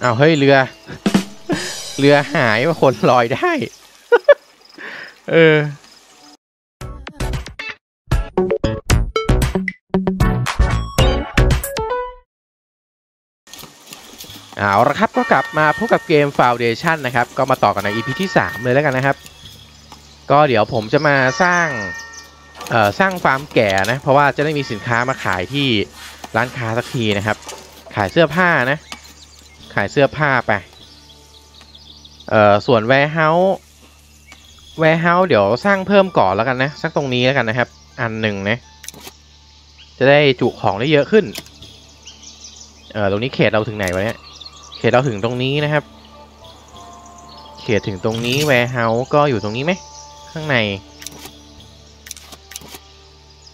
เอาเฮ้ยเรือ เรือหายว่าคนลอยได้ เออเอาละครับก็กลับมาพบกับเกม Foundation นะครับ ก็มาต่อกันใน EP ที่ 3 เลยแล้วกันนะครับ ก็เดี๋ยวผมจะมาสร้างเอ่อสร้างฟาร์มแก่นะ เพราะว่าจะได้มีสินค้ามาขายที่ร้านค้าสักทีนะครับ ขายเสื้อผ้านะ ขายเสื้อผ้าไป เอ่อ ส่วน warehouse warehouse เดี๋ยวสร้างเพิ่มก่อนแล้วกันนะ สักตรงนี้แล้วกันนะครับ อันหนึ่งนะ จะได้จุของได้เยอะขึ้น เออตรงนี้เขตเราถึงไหนวะเนี่ย เขตเราถึงตรงนี้นะครับ เขตถึงตรงนี้ warehouse ก็อยู่ตรงนี้ไหม ข้างใน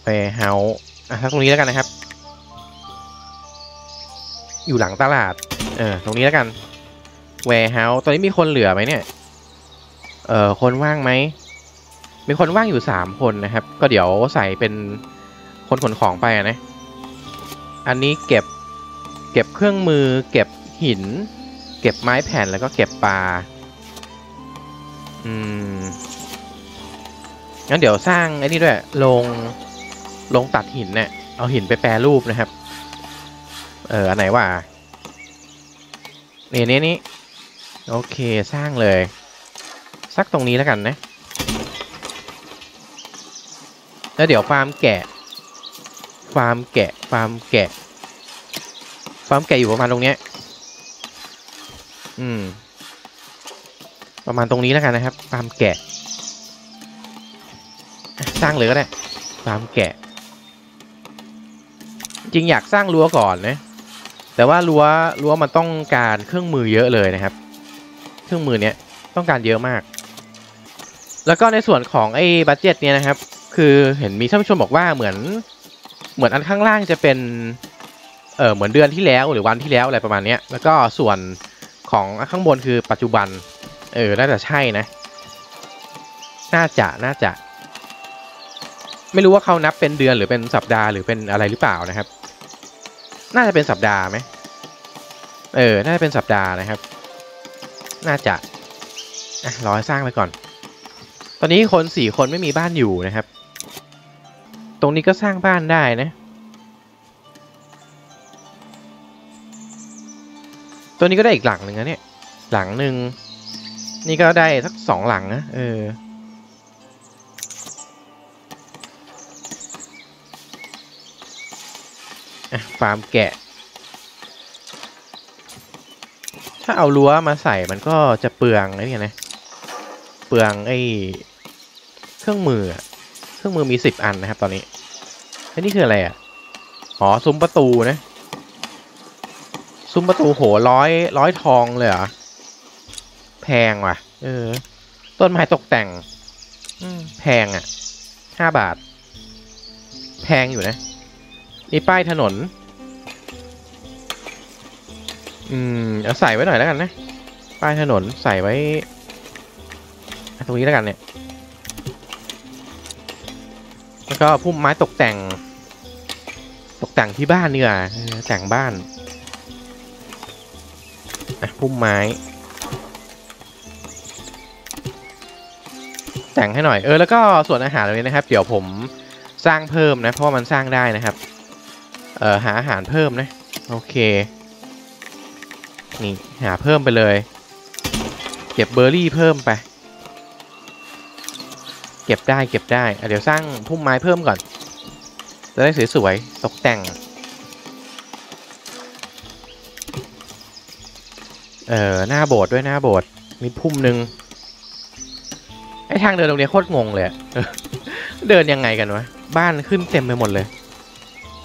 warehouse อะถ้าตรงนี้แล้วกันนะครับ อยู่หลังตลาด เออ ตรงนี้แล้วกัน warehouse ตอนนี้มีคนเหลือไหมเนี่ย เออคนว่างไหม มีคนว่างอยู่สามคนนะครับ ก็เดี๋ยวใส่เป็นคนขนของไปนะ อันนี้เก็บ เก็บเครื่องมือ เก็บหิน เก็บไม้แผ่นแล้วก็เก็บปลา อืม งั้นเดี๋ยวสร้างไอ้นี่ด้วย ลง ลงตัดหินเนี่ย เอาหินไปแปรรูปนะครับ เอออันไหนวะนี่นี่นี่โอเคสร้างเลย สักตรงนี้แล้วกันนะ แล้วเดี๋ยวฟาร์มแกะ ฟาร์มแกะ ฟาร์มแกะ ฟาร์มแกะอยู่ประมาณตรงเนี้ย อืม ประมาณตรงนี้แล้วกันนะครับ ฟาร์มแกะ สร้างเลยก็ได้ ฟาร์มแกะ จริงอยากสร้างรั้วก่อนนะ แต่ว่ารั้วรั้วมันต้องการเครื่องมือเยอะเลยนะครับ เครื่องมือเนี้ยต้องการเยอะมาก แล้วก็ในส่วนของไอ้ budget เนี่ยนะครับ คือเห็นมีท่านผู้ชมบอกว่าเหมือน เหมือนอันข้างล่างจะเป็น เออเหมือนเดือนที่แล้วหรือวันที่แล้วอะไรประมาณเนี้ย แล้วก็ส่วนของข้างบนคือปัจจุบัน เออ น่าจะใช่นะ น่าจะ น่าจะ ไม่รู้ว่าเขานับเป็นเดือนหรือเป็นสัปดาห์หรือเป็นอะไรหรือเปล่านะครับ น่าจะเป็นสัปดาห์ไหมเออ น่าจะเป็นสัปดาห์นะครับ น่าจะอะรอให้สร้างไปก่อน ตอนนี้คนสี่คนไม่มีบ้านอยู่นะครับ ตรงนี้ก็สร้างบ้านได้นะ ตัวนี้ก็ได้อีกหลังหนึ่งนะเนี่ย หลังหนึ่ง นี่ก็ได้สักสองหลังนะ เออ ฟาร์มแกะ ถ้าเอารั้วมาใส่มันก็จะเปลืองไอ้นี่นะ เปลืองไอ้เครื่องมือ เครื่องมือมีสิบอันนะครับตอนนี้ไอ้นี่คืออะไรอะอ๋อซุ้มประตูนะ ซุ้มประตูโหร้อยร้อยทองเลยเหรอ แพงว่ะ เออ ต้นไม้ตกแต่งแพงอะห้าบาท แพงอยู่นะ นี่ป้ายถนน อืมเอาใส่ไว้หน่อยแล้วกันนะ ป้ายถนนใส่ไว้ ตรงนี้แล้วกันเนี่ย แล้วก็พุ่มไม้ตกแต่ง ตกแต่งที่บ้านเนี่ว่าเอแต่งบ้านอะพุ่มไม้ แต่งให้หน่อยเออแล้วก็ส่วนอาหารตรงนี้นะครับ เดี๋ยวผมสร้างเพิ่มนะ เพราะว่ามันสร้างได้นะครับ เอ่อหาอาหารเพิ่มนะ โอเค นี่หาเพิ่มไปเลย เก็บเบอร์รี่เพิ่มไป เก็บได้เก็บได้ เดี๋ยวสร้างพุ่มไม้เพิ่มก่อน จะได้สวยๆตกแต่ง เอ่อหน้าโบสถ์ด้วยหน้าโบสถ์มีพุ่มหนึ่งไอทางเดินตรงนี้โคตรงงเลย เดินยังไงกันวะ บ้านขึ้นเต็มไปหมดเลย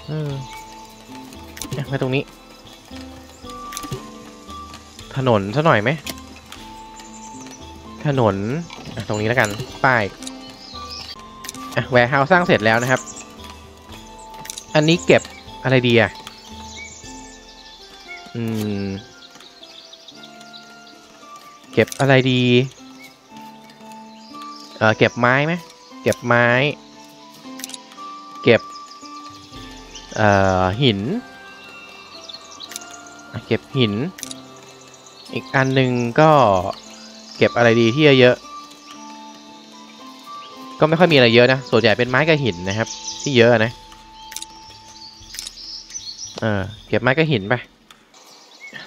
เออ อะมาตรงนี้ ถนนซะหน่อยไหม ถนนตรงนี้แล้วกัน ป้ายอะแวร์เฮาสร้างเสร็จแล้วนะครับ อันนี้เก็บอะไรดีอะ อืม เก็บอะไรดี เออเก็บไม้ไหม เก็บไม้ เก็บ เอ่อ หิน เก็บหิน อีกอันหนึ่งก็เก็บอะไรดีที่เยอะๆก็ไม่ค่อยมีอะไรเยอะนะ ส่วนใหญ่เป็นไม้กับหินนะครับ ที่เยอะนะ เออ เก็บไม้กับหินไป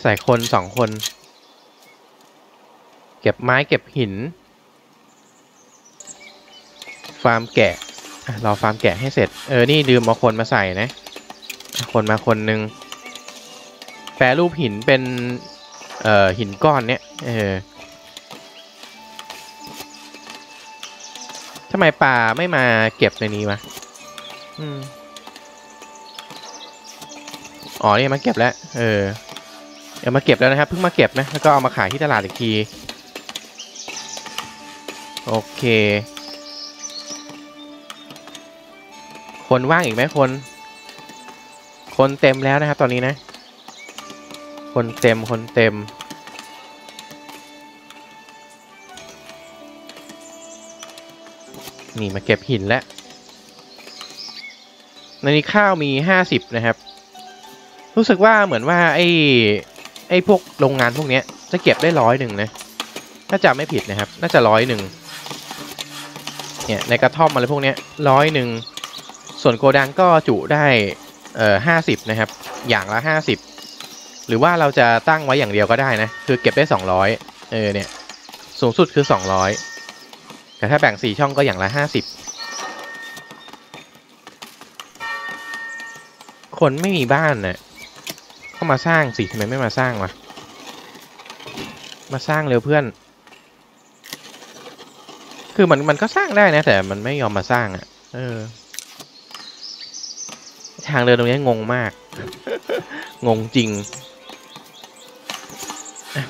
ใส่คนสองคน เก็บไม้เก็บหิน ฟาร์มแกะรอฟาร์มแกะให้เสร็จ เออ นี่ลืมเอาคนมาใส่นะ คนมาคนหนึ่ง ปรรูปหินเป็น เอ่อ หินก้อนเนี้ย เออทำไมป่าไม่มาเก็บในนี้วะอืมอ๋อนี่มาเก็บแล้ว เออ เดี๋ยวมาเก็บแล้วนะครับ เพิ่งมาเก็บนะ แล้วก็เอามาขายที่ตลาดอีกที โอเค คนว่างอีกไหมคน คนเต็มแล้วนะครับตอนนี้นะ คนเต็มคนเต็ม นี่มาเก็บหินแล้วในนี้ข้าวมีห้าสิบนะครับ รู้สึกว่าเหมือนว่าไอ้ไอ้พวกโรงงานพวกเนี้ย จะเก็บได้ร้อยหนึ่งนะถ้าจำไม่ผิดนะครับ น่าจะร้อยหนึ่งเนี่ยในกระท่อมอะไรพวกเนี้ยร้อยหนึ่งส่วนโกดังก็จุได้เอ่อห้าสิบนะครับ อย่างละห้าสิบ หรือว่าเราจะตั้งไว้อย่างเดียวก็ได้นะ คือเก็บได้สองร้อยเออเนี่ย สูงสุดคือสองร้อยแต่ถ้าแบ่งสี่ช่องก็อย่างละห้าสิบคนไม่มีบ้านน่ะก็มาสร้างสิทำไมไม่มาสร้างวะมาสร้างเร็วเพื่อน คือมันมันก็สร้างได้นะ แต่มันไม่ยอมมาสร้างอะ เออ ทางเดินตรงนี้งงมาก งงจริง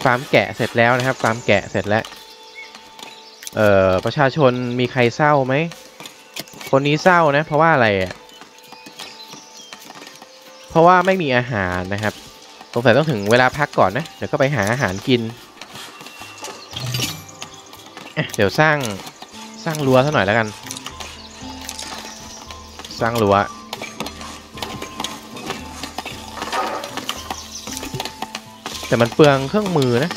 ฟาร์มแกะเสร็จแล้วนะครับฟาร์มแกะเสร็จแล้วเอ่อประชาชนมีใครเศร้าไหมคนนี้เศร้านะ เพราะว่าอะไรอะเพราะว่าไม่มีอาหารนะครับสงสัยต้องถึงเวลาพักก่อนนะเดี๋ยวก็ไปหาอาหารกิน เดี๋ยวสร้างสร้างรั้วซะหน่อยแล้วกัน สร้างรั้ว แต่มันเปลืองเครื่องมือนะ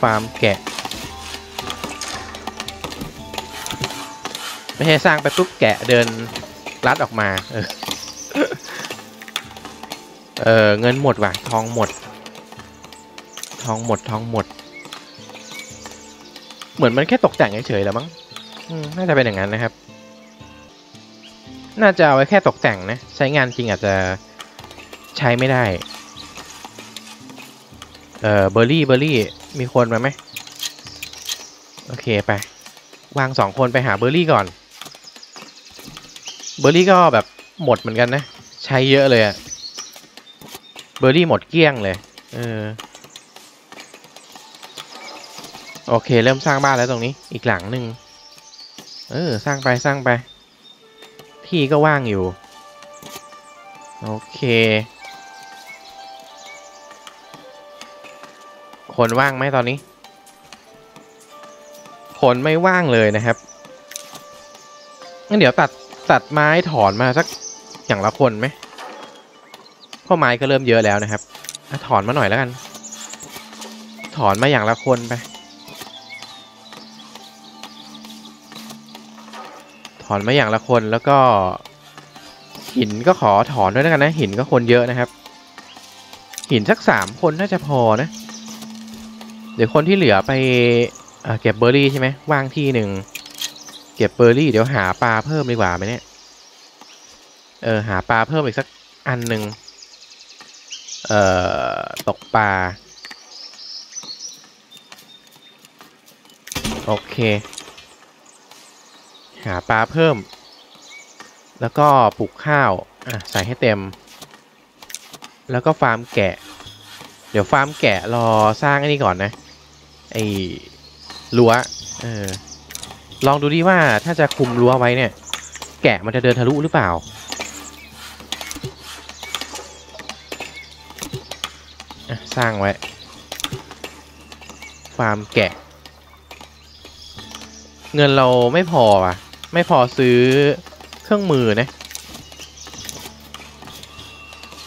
ฟาร์มแกะ ไม่ใช่สร้างไปปุ๊บแกะเดินลัดออกมา เออเออเงินหมดว่ะ ทองหมด ทองหมดทองหมด เหมือนมันแค่ตกแต่งเฉยๆแล้วมั้ง น่าจะเป็นอย่างนั้นนะครับ น่าจะเอาไว้แค่ตกแต่งนะ ใช้งานจริงอาจจะใช้ไม่ได้ เออเบอร์รี่เบอร์รี่ มีคนมาไหม โอเคไป วางสองคนไปหาเบอร์รี่ก่อน เบอร์รี่ก็แบบหมดเหมือนกันนะ ใช้เยอะเลยอะเบอร์รี่หมดเกลี้ยงเลย เออ โอเค เริ่มสร้างบ้านแล้วตรงนี้ อีกหลังหนึ่ง เออ สร้างไปสร้างไป ที่ก็ว่างอยู่ โอเค คนว่างไหมตอนนี้ คนไม่ว่างเลยนะครับงั้นเดี๋ยวตัดตัดไม้ถอนมาสักอย่างละคนไหมเพราะไม้ก็เริ่มเยอะแล้วนะครับอถอนมาหน่อยแล้วกัน ถอนมาอย่างละคนไป ถอนมาอย่างละคนแล้วก็ หินก็ขอถอนด้วยแล้วกันนะ หินก็คนเยอะนะครับ หินสักสามคนน่าจะพอนะ เดี๋ยวคนที่เหลือไปอ่าเก็บเบอร์รี่ใช่ไหมว่างที่หนึ่งเก็บเบอร์รี่เดี๋ยวหาปลาเพิ่มดีกว่าไหมเนี่ยเออหาปลาเพิ่มอีกสักอันหนึ่งเอ่อตกปลาโอเค หาปลาเพิ่ม แล้วก็ปลูกข้าวอะใส่ให้เต็ม แล้วก็ฟาร์มแกะ เดี๋ยวฟาร์มแกะรอสร้างไอ้นี่ก่อนนะไอ้รั้วเออลองดูดิว่าถ้าจะคุมรั้วไว้เนี่ย แกะมันจะเดินทะลุหรือเปล่าสร้างไว้ ฟาร์มแกะ เงินเราไม่พอว่ะ ไม่พอซื้อเครื่องมือนะ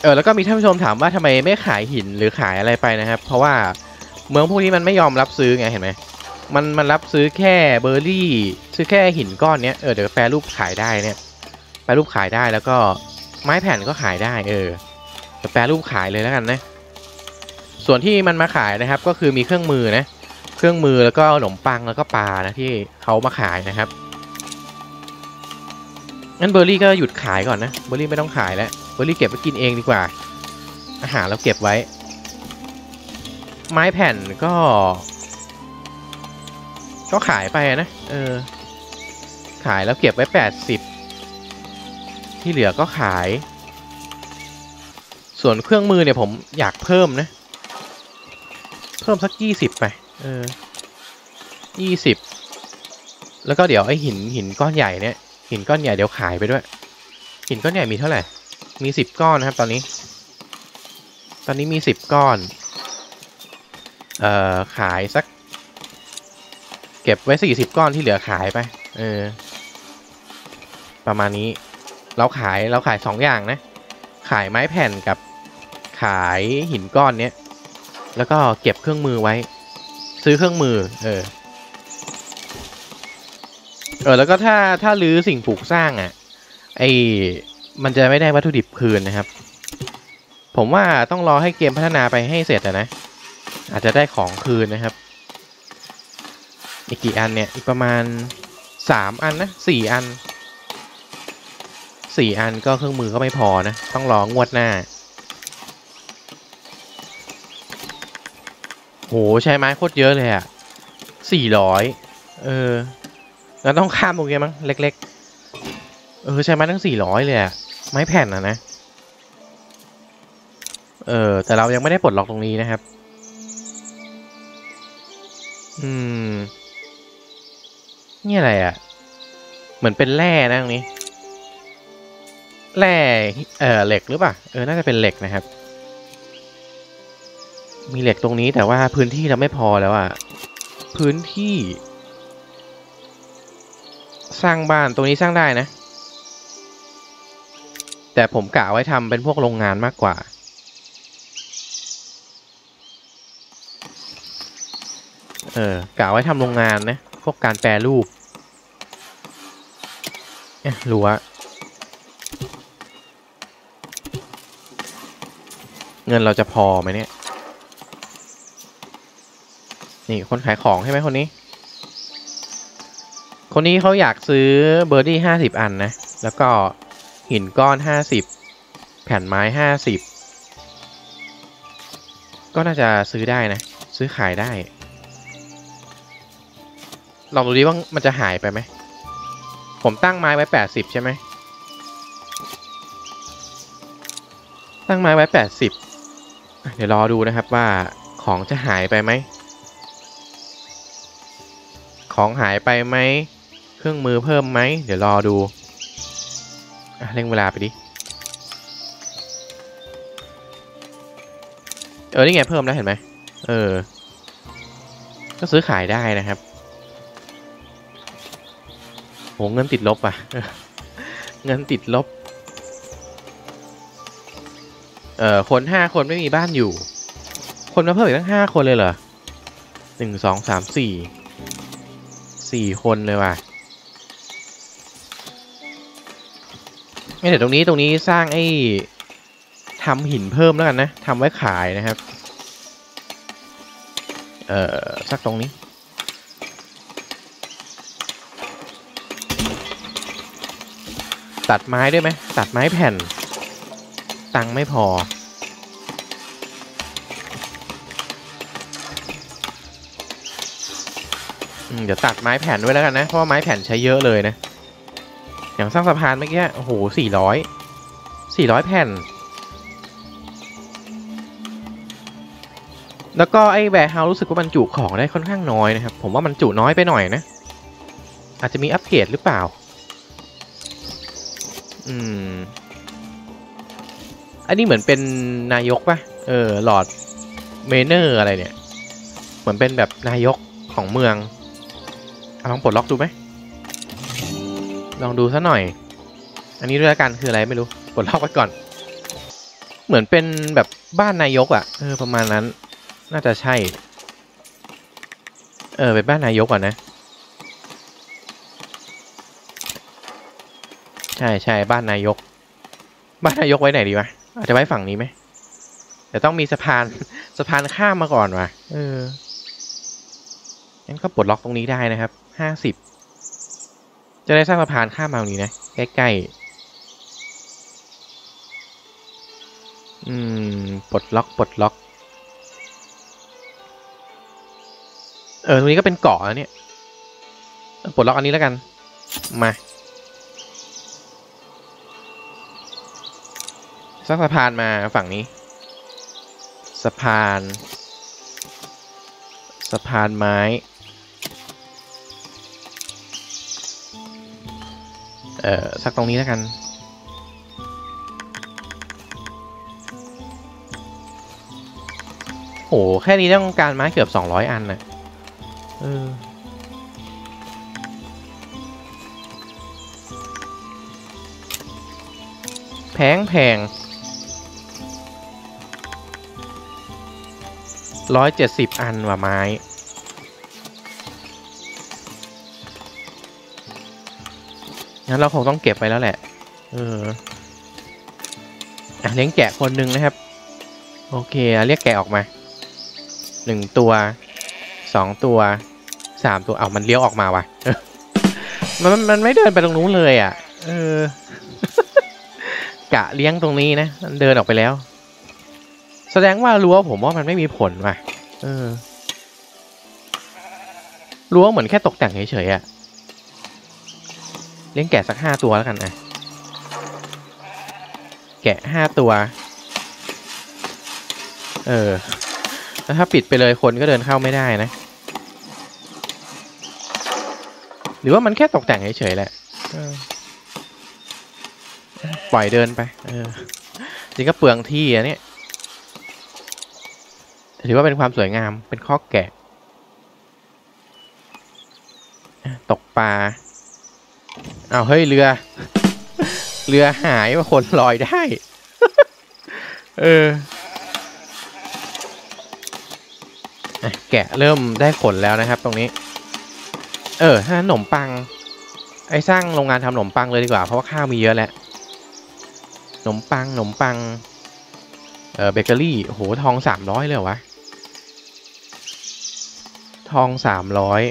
เออแล้วก็มีท่านผู้ชมถามว่าทำไมไม่ขายหินหรือขายอะไรไปนะครับ เพราะว่าเมืองพวกนี้มันไม่ยอมรับซื้อไงเห็นไหมมันมันรับซื้อแค่เบอร์รี่ ซื้อแค่หินก้อนเนี้ยเออเดี๋ยวแปรรูปขายได้เนี่ยแปรรูปขายได้แล้วก็ไม้แผ่นก็ขายได้ เออเดี๋ยวแปรรูปขายเลยแล้วกันนะ ส่วนที่มันมาขายนะครับก็คือมีเครื่องมือนะ เครื่องมือแล้วก็ขนมปังแล้วก็ปลานะที่เขามาขายนะครับ งั้นเบอร์รี่ก็หยุดขายก่อนนะเบอร์รี่ไม่ต้องขายแล้วเบอร์รี่เก็บไว้กินเองดีกว่า อาหารเราเก็บไว้ ไม้แผ่นก็ ก็ขายไปนะเออ ขายแล้วเก็บไว้แปดสิบที่เหลือก็ขาย ส่วนเครื่องมือเนี่ยผมอยากเพิ่มนะ เพิ่มสักยี่สิบไป เออยี่สิบแล้วก็เดี๋ยวไอหินหินก้อนใหญ่เนี่ย หินก้อนใหญ่เดี๋ยวขายไปด้วย หินก้อนใหญ่มีเท่าไหร่ มีสิบก้อนนะครับตอนนี้ ตอนนี้มีสิบก้อน เอ่อ ขายสัก เก็บไว้สี่สิบก้อนที่เหลือขายไป เออ ประมาณนี้ เราขายเราขายสองอย่างนะ ขายไม้แผ่นกับขายหินก้อนเนี้ย แล้วก็เก็บเครื่องมือไว้ ซื้อเครื่องมือ เออ เออแล้วก็ถ้าถ้ารื้อสิ่งปลูกสร้างอะ่ะไอมันจะไม่ได้วัตถุดิบคืนนะครับ ผมว่าต้องรอให้เกมพัฒนาไปให้เสร็จะนะ อาจจะได้ของคืนนะครับ อีกกี่อันเนี่ย อีกประมาณสามอันนะสี่อันสี่อันก็เครื่องมือก็ไม่พอนะ ต้องรองวดหน้า โห ใช้ไม้โคตรเยอะเลยอะสี่ร้อยเออ แล้วต้องข้ามตรงนี้มั้งเล็ก ๆ เออใช้ไม้ทั้งสี่ร้อยเลยอะไม้แผ่นอะนะ เออแต่เรายังไม่ได้ปลดล็อกตรงนี้นะครับ อืม นี่อะไรอะเหมือนเป็นแร่นะตรงนี้ แร่เออเหล็กหรือเปล่าเออน่าจะเป็นเหล็กนะครับ มีเหล็กตรงนี้แต่ว่าพื้นที่เราไม่พอแล้วอะพื้นที่ สร้างบ้านตรงนี้สร้างได้นะ แต่ผมกะไว้ทำเป็นพวกโรงงานมากกว่า เออกะไว้ทำโรงงานนะ พวกการแปรรูปเอ๊รั้วเงินเราจะพอไหมเนี่ย นี่คนขายของใช่ไหมคนนี้ คนนี้เขาอยากซื้อเบอร์ดี้ห้าสิบอันนะ แล้วก็หินก้อนห้าสิบแผ่นไม้ห้าสิบก็น่าจะซื้อได้นะ ซื้อขายได้ ลองดูดิว่ามันจะหายไปไหม ผมตั้งไม้ไว้แปดสิบใช่ไหม ตั้งไม้ไว้แปดสิบเดี๋ยวรอดูนะครับว่าของจะหายไปไหม ของหายไปไหม เครื่องมือเพิ่มไหม เดี๋ยวรอดูอะเร่งเวลาไปดิ เออ นี่ไงเพิ่มแล้วเห็นไหม เออ ก็ซื้อขายได้นะครับ โห เงินติดลบอะ เงินติดลบ เออคนห้าคนไม่มีบ้านอยู่ คนมาเพิ่มอีกตั้งห้าคนเลยเหรอหนึ่งสองสามสี่สี่คนเลยว่ะ งั้นเดี๋ยวตรงนี้ตรงนี้สร้างไอ้ทำหินเพิ่มแล้วกันนะทำไว้ขายนะครับ เอ่อสักตรงนี้ ตัดไม้ด้วยไหมตัดไม้แผ่น ตังไม่พอ เดี๋ยวตัดไม้แผ่นด้วยแล้วกันนะ เพราะว่าไม้แผ่นใช้เยอะเลยนะ อย่างสร้างสะพานเมื่อกี้โอ้โหสี่ร้อยสี่ร้อยแผ่น แล้วก็ไอ้แวร์เฮารู้สึกว่ามันจุของได้ค่อนข้างน้อยนะครับ ผมว่ามันจุน้อยไปหน่อยนะ อาจจะมีอัปเกรดหรือเปล่า อืม อันนี้เหมือนเป็นนายกปะเออ Lord Manor อะไรเนี่ย เหมือนเป็นแบบนายกของเมือง เอาลองปลดล็อกดูไหม ลองดูซะหน่อย อันนี้ด้วยละกันคืออะไรไม่รู้ปลดล็อกไว้ก่อน เหมือนเป็นแบบบ้านนายกอ่ะเออประมาณนั้น น่าจะใช่ เออเป็นบ้านนายกก่อนนะ ใช่ใช่บ้านนายก บ้านนายกไว้ไหนดีวะอาจจะไว้ฝั่งนี้ไหมแต่ต้องมีสะพานสะพานข้ามมาก่อนวะเอองั้นก็ปลดล็อกตรงนี้ได้นะครับห้าสิบ จะได้สร้างสะพานข้ามมาตรงนี้นะ ใกล้ๆ อืม ปลดล็อก ปลดล็อก เออ ตรงนี้ก็เป็นเกาะแล้วเนี่ย ปลดล็อกอันนี้แล้วกัน มาสร้างสะพานมาฝั่งนี้ สะพาน สะพานไม้ เอ่อสักตรงนี้แล้วกันโหแค่นี้ต้องการไม้เกือบ 200 อันน่ะเออแพงแพงร้อยเจ็ดสิบอันว่ะไม้ งั้นเราคงต้องเก็บไปแล้วแหละ เออเลี้ยงแกะคนหนึ่งนะครับ โอเค เรียกแกะออกมาหนึ่งตัวสองตัวสามตัว เอามันเลี้ยวออกมาว่ะมันมันไม่เดินไปตรงนู้นเลยอะ เออ กะเลี้ยงตรงนี้นะมันเดินออกไปแล้ว แสดงว่ารั้วผมว่ามันไม่มีผลว่ะ เออรั้วเหมือนแค่ตกแต่งเฉยๆอะ ลี้ยงแกะสักห้าตัวแล้วกันอะแกะห้าตัว เออ แล้วถ้าปิดไปเลยคนก็เดินเข้าไม่ได้นะ หรือว่ามันแค่ตกแต่งเฉยๆแหละปล่อยเดินไป เออ จริงก็เปลืองที่อะเนี่ถือว่าเป็นความสวยงาม เป็นข้อแกะ ตกปลา เอาวเฮ้ยเรือ เรือหายว่าคนลอยได้ เออแกะเริ่มได้ผลแล้วนะครับตรงนี้ เออถ้าขนมปัง ไอ้สร้างโรงงานทำขนมปังเลยดีกว่า เพราะว่าข้าวมีเยอะแล้วขนมปังขนมปัง เออเบเกอรี่โหทองสามร้อยเลยวะ ทองสามร้อย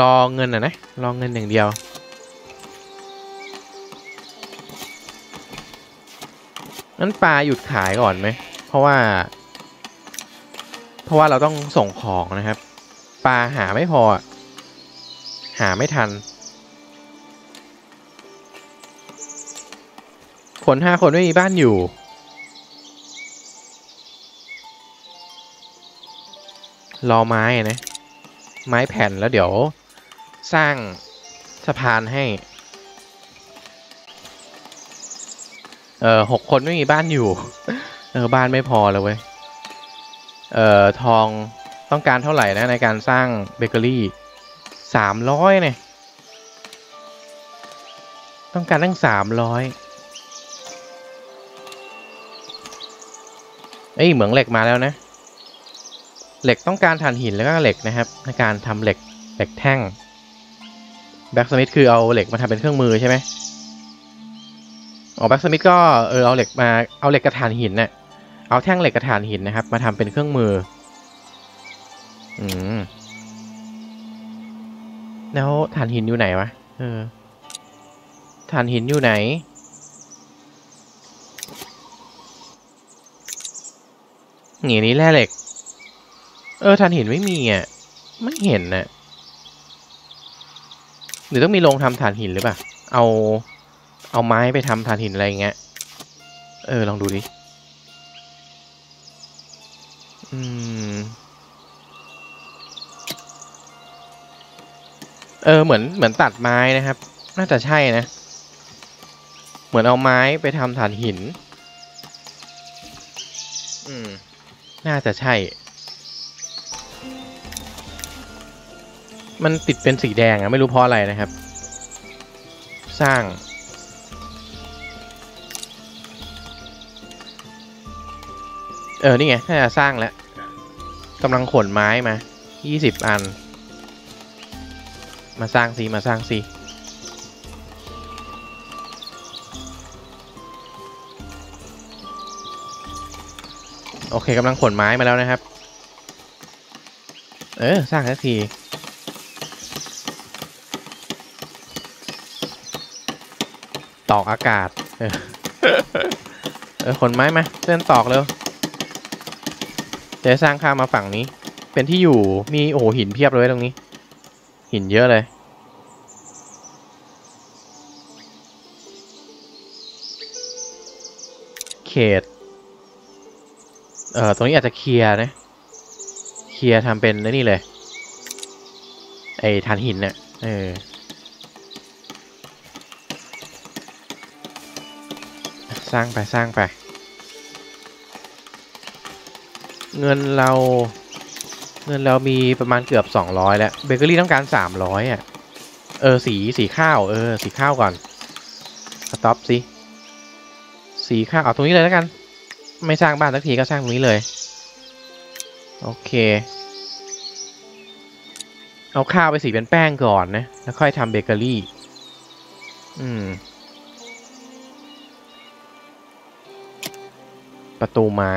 รอเงินอะนะ รอเงินอย่างเดียว นั้นปลาหยุดขายก่อนไหม เพราะว่า เพราะว่าเราต้องส่งของนะครับ ปลาหาไม่พอ หาไม่ทัน คนห้าคนไม่มีบ้านอยู่รอไม้อะนะ ไม้แผ่นแล้วเดี๋ยว สร้างสะพานให้ เออหกคนไม่มีบ้านอยู่ เออ บ้านไม่พอเลยเว้ย เออทองต้องการเท่าไหร่นะในการสร้างเบเกอรี่สามร้อยเนี่ย ต้องการตั้งสามร้อยเอ้ยเหมืองเหล็กมาแล้วนะ เหล็กต้องการถ่านหินแล้วก็เหล็กนะครับ ในการทำเหล็กเหล็กแท่ง blacksmith คือเอาเหล็กมาทำเป็นเครื่องมือใช่ไหมอ๋อ blacksmith ก็เออเอาเหล็กมาเอาเหล็กกะถ่านหินเนี่ยะเอาแท่งเหล็กกะถ่านหินนะครับ มาทำเป็นเครื่องมือ อืม แล้วถ่านหินอยู่ไหนวะ เออถ่านหินอยู่ไหนนี่นี่แร่เหล็ก เออถ่านหินไม่มีอะ ไม่เห็นน่ะ หรือต้องมีโรงทำถ่านหินหรือเปล่า เอา เอาไม้ไปทำถ่านหินอะไรอย่างเงี้ย เออ ลองดูดิ อืม เออ เหมือน เหมือนตัดไม้นะครับ น่าจะใช่นะ เหมือนเอาไม้ไปทำถ่านหิน อืม น่าจะใช่ มันติดเป็นสีแดงอะไม่รู้เพราะอะไรนะครับ สร้าง เออ นี่ไงน่าจะสร้างแล้วกำลังขนไม้มา 20 อัน มาสร้างสิมาสร้างสิโอเคกำลังขนไม้มาแล้วนะครับ เออ สร้างสักที ตอกอากาศ เออขนไม้มาเส้นตอกเร็วจะสร้างข้ามมาฝั่งนี้ เป็นที่อยู่มีโอ้หินเพียบเลยตรงนี้ หินเยอะเลย เขต เอ่อตรงนี้อาจจะเคลียร์นะ เคลียร์ทำเป็นไอ้นี่เลย ไอ้ฐานหินเนี่ยเออ สร้างไปสร้างไป เงินเรา เงินเรามีประมาณเกือบ 200 แล้วเบเกอรี่ต้องการ 300อะเออสีสีข้าวเออสีข้าวก่อนสต็อปสิสีข้าวเอาตรงนี้เลยแล้วกัน ไม่สร้างบ้านสักทีก็สร้างตรงนี้เลย โอเค เอาข้าวไปสีเป็นแป้งก่อนนะ แล้วค่อยทำเบเกอรี่ อืม ประตูไม้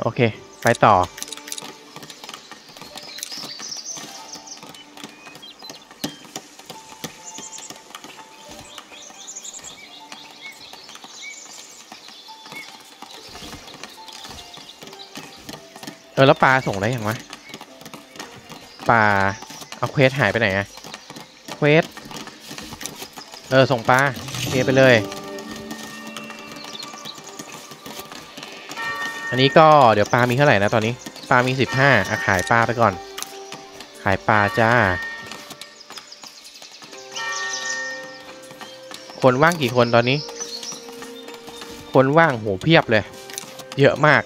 โอเค ไปต่อ เออ แล้วปลาส่งได้ยังวะปลาเอาเควสหายไปไหนอะเควส เออ ส่งปลาเคไปเลย อันนี้ก็เดี๋ยวปลามีเท่าไหร่นะตอนนี้ปลามีสิบห้าอะขายปลาไปก่อน ขายปลาจ้า คนว่างกี่คนตอนนี้ คนว่างโหเพียบเลย เยอะมาก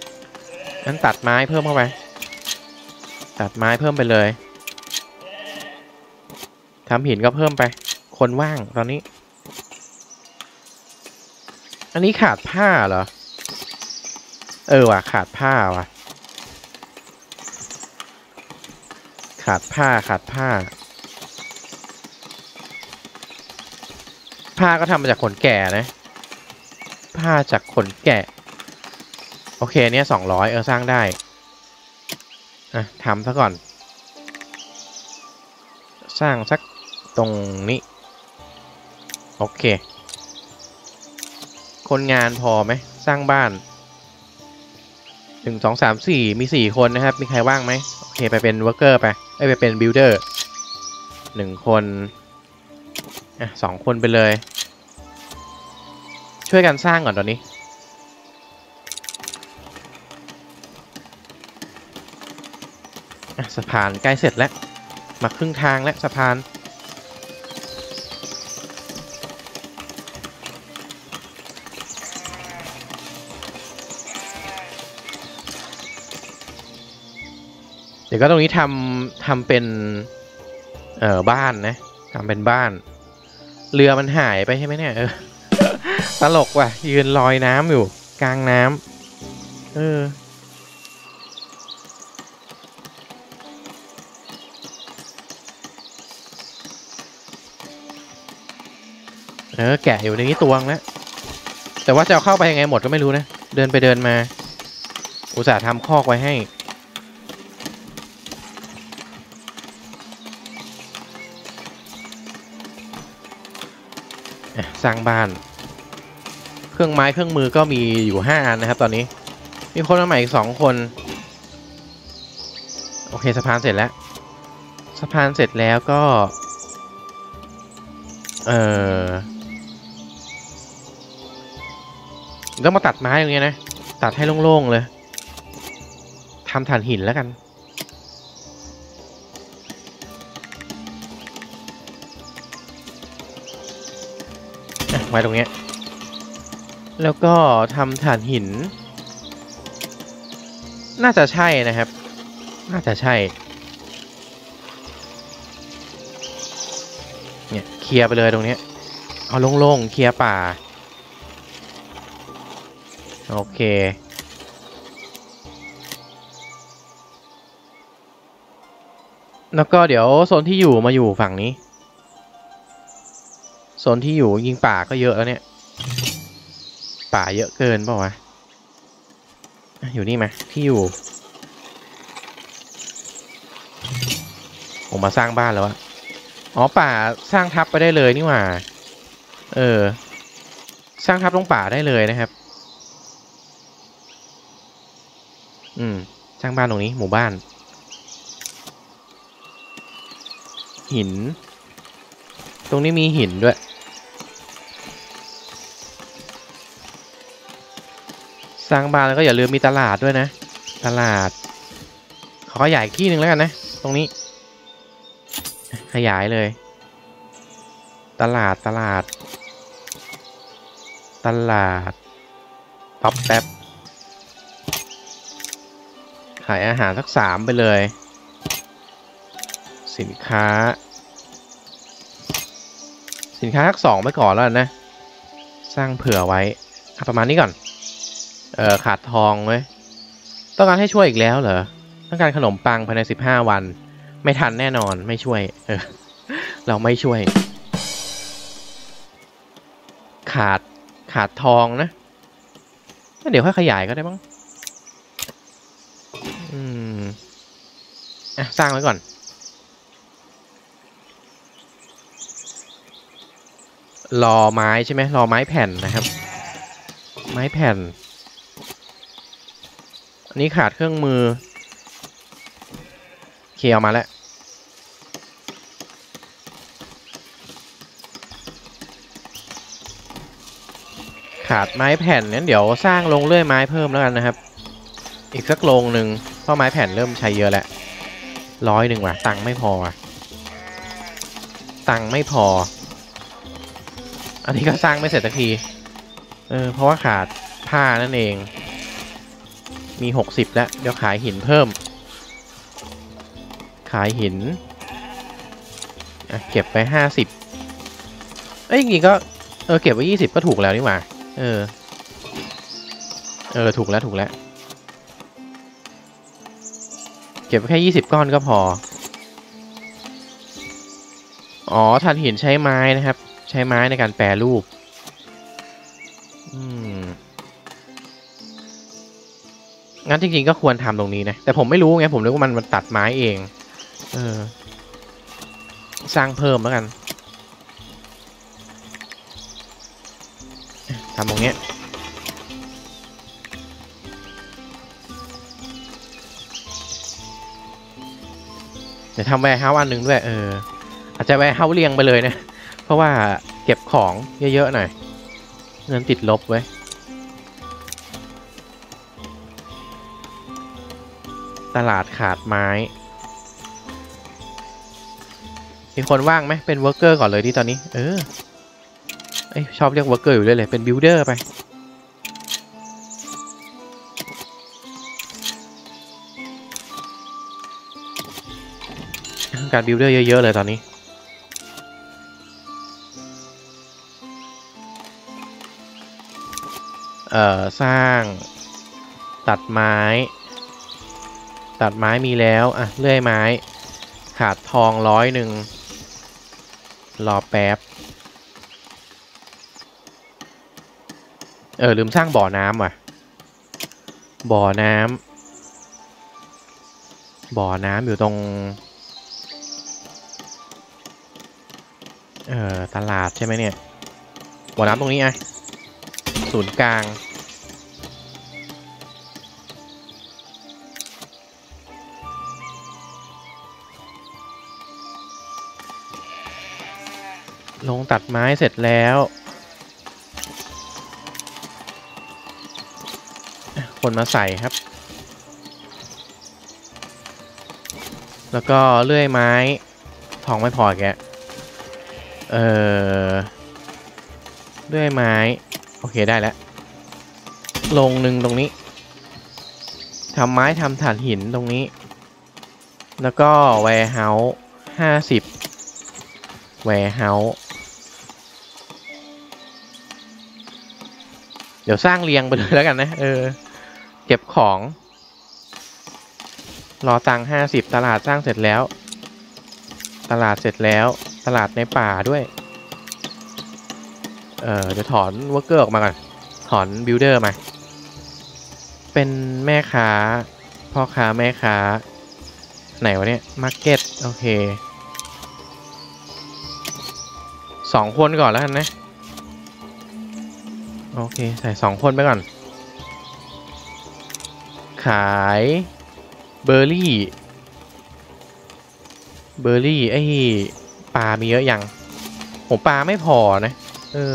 งั้นตัดไม้เพิ่มเข้าไป ตัดไม้เพิ่มไปเลยทำหินก็เพิ่มไป คนว่างตอนนี้ อันนี้ขาดผ้าเหรอ เออว่ะขาดผ้าว่ะ ขาดผ้าขาดผ้า ผ้าก็ทำมาจากขนแกะนะ ผ้าจากขนแกะ โอเคเนี่ยสองร้อยเออสร้างได้ อะทำซะก่อน สร้างสักตรงนี้ โอเค คนงานพอไหม สร้างบ้าน หนึ่งสองสามสี่มีสี่คนนะครับ มีใครว่างไหมโอเคไปเป็น worker ไปเอ้ยไปเป็น builderหนึ่งคนอะสองคนไปเลย ช่วยกันสร้างก่อนตอนนี้สะพานใกล้เสร็จแล้ว มาครึ่งทางแล้วสะพาน ยวก็ตรงนี้ทำทำเป็น เอ่อบ้านนะทำเป็นบ้าน เรือมันหายไปใช่ไหมเนี่ยเออตลกว่ะ ยืนลอยน้ำอยู่ กลางน้ำเออเออแกะอยู่ในนี้ตวงแล้วแต่ว่าจะเอาเข้าไปยังไงหมดก็ไม่รู้นะ เดินไปเดินมา อุตส่าห์ทำคอกไว้ให้ สร้างบ้าน เครื่องไม้เครื่องมือก็มีอยู่ห้าอันนะครับ ตอนนี้ มีคนมาใหม่อีกสองคน โอเคสะพานเสร็จแล้ว สะพานเสร็จแล้วก็ เออต้องมาตัดไม้ตรงนี้นะ ตัดให้โล่งๆเลยทำถ่านหินแล้วกัน ว้ตรงนี้แล้วก็ทำฐานหิน น่าจะใช่นะครับ น่าจะใช่ เนี่ยเคลียร์ไปเลยตรงนี้เอาโล่งๆเคลียร์ป่า โอเคแล้วก็เดี๋ยวโซนที่อยู่มาอยู่ฝั่งนี้ ซนที่อยู่ยิงป่าก็เยอะแล้วเนี่ย ป่าเยอะเกินเปล่าวะอะอยู่นี่ไหมที่อยู่ผมมาสร้างบ้านแล้วอะอ๋อป่าสร้างทับไปได้เลยนี่หว่า เออ สร้างทับลงป่าได้เลยนะครับ อืม สร้างบ้านตรงนี้หมู่บ้าน หิน ตรงนี้มีหินด้วย สร้างบ้านแล้วก็อย่าลืมมีตลาดด้วยนะ ตลาด ขอขยายที่หนึ่งแล้วกันนะ ตรงนี้ ขยายเลย ตลาดตลาด ตลาดป๊อปแป๊บขายอาหารสักสามไปเลย สินค้า สินค้าสักสองไปก่อนแล้วนะ สร้างเผื่อไว้อะประมาณนี้ก่อน เออขาดทองไว้ยต้องการให้ช่วยอีกแล้วเหรอต้องการขนมปังภายในสิบห้าวัน ไม่ทันแน่นอนไม่ช่วย เออ เราไม่ช่วย ขาดขาดทองนะนเดี๋ยวค่อยขยายก็ได้มั้งอืมอะสร้างไว้ก่อน รอไม้ใช่ไหมรอไม้แผ่นนะครับ ไม้แผ่น นนี้ขาดเครื่องมือ เคลียร์มาแล้วขาดไม้แผ่นนั้นเดี๋ยวสร้างลงเลื่อยไม้เพิ่มแล้วกันนะครับ อีกสักโลงหนึ่งเพราะไม้แผ่นเริ่มใช้เยอะแล้วร้อยหนึ่งว่ะ ตังค์ไม่พอว่ะ ตังค์ไม่พอ อันนี้ก็สร้างไม่เสร็จสักที เออ เพราะว่าขาดผ้านั่นเอง มีหกสิบแล้ว เดี๋ยวขายหินเพิ่ม ขายหินเก็บไปห้าสิบเอ้ยจริงก็ เออ เก็บไว้ยี่สิบก็ถูกแล้วนี่หว่า เออ เออ ถูกแล้วถูกแล้ว เก็บไว้แค่ยี่สิบก้อนก็พอ อ๋อถ่านหินใช้ไม้นะครับ ใช้ไม้ในการแปรรูป งั้นจริงๆก็ควรทำตรงนี้นะ แต่ผมไม่รู้ไงผมนึกว่ามันมันตัดไม้เอง เออ สร้างเพิ่มแล้วกันทำตรงนี้เดี๋ยวทำ warehouse อันหนึ่งด้วย เออ อาจจะ warehouse เรียงไปเลยนะ เพราะว่าเก็บของเยอะๆหน่อย เงินติดลบไว้ ตลาดขาดไม้ มีคนว่างไหมเป็น worker ก่อนเลยที่ตอนนี้ เออเอ้ยชอบเรียก worker อยู่เลยเลยเป็น builder ไป การบิลเดอร์เยอะ ๆ เลยตอนนี้เอ่อ สร้างตัดไม้ ตัดไม้มีแล้ว อะ เลื่อยไม้ ขาดทองร้อยหนึ่ง รอแป๊บ เออ ลืมสร้างบ่อน้ำว่ะ บ่อน้ำ บ่อน้ำอยู่ตรง เออตลาดใช่ไหมเนี่ย บ่อน้ำตรงนี้ไงศูนย์กลาง ลงตัดไม้เสร็จแล้ว คนมาใส่ครับ แล้วก็เลื่อยไม้ ทองไม่พอแกเออเลื่อยไม้ โอเคได้แล้ว ลงหนึ่งตรงนี้ทำไม้ทำถ่านหินตรงนี้ แล้วก็แวร์เฮาส์ห้าสิบ warehouse เเดี๋ยวสร้างเรียงไปเลยแล้วกันนะ เออ เก็บของ รอตังห้าสิบตลาดสร้างเสร็จแล้ว ตลาดเสร็จแล้ว ตลาดในป่าด้วย เออเดี๋ยวถอน worker ออกมาก่อน ถอน builder มา เป็นแม่ค้า พ่อค้าแม่ค้า ไหนวะเนี่ย market โอเคสองคนก่อนแล้วกันนะ โอเค ใส่สองคนไปก่อน ขายเบอร์รี่ เบอร์รี่ ไอ้ปลามีเยอะอยังผมปลาไม่พอนะ เออ